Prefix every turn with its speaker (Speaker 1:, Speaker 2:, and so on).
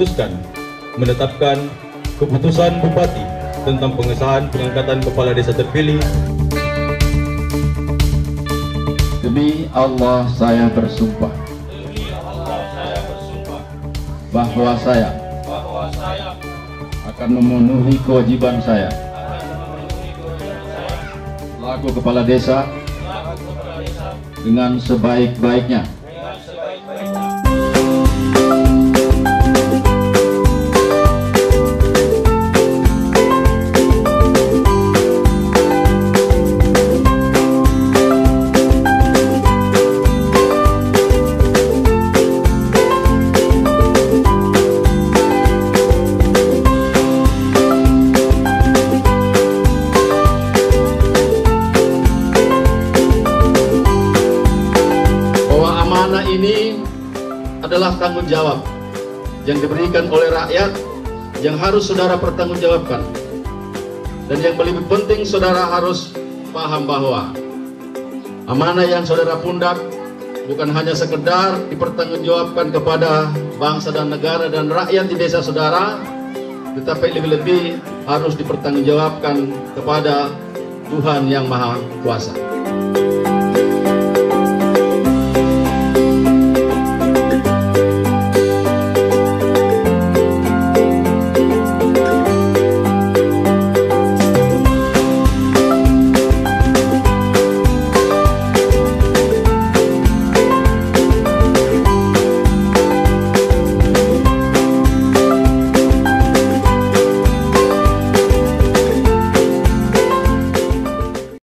Speaker 1: memutuskan menetapkan keputusan Bupati tentang pengesahan pengangkatan kepala desa terpilih.
Speaker 2: Demi Allah saya bersumpah bahwa saya akan memenuhi kewajiban saya. Selaku kepala desa dengan sebaik-baiknya ini adalah tanggung jawab yang diberikan oleh rakyat yang harus saudara pertanggungjawabkan. Dan yang lebih penting saudara harus paham bahwa amanah yang saudara pundak bukan hanya sekedar dipertanggungjawabkan kepada bangsa dan negara dan rakyat di desa saudara, tetapi lebih-lebih harus dipertanggungjawabkan kepada Tuhan yang Maha Kuasa.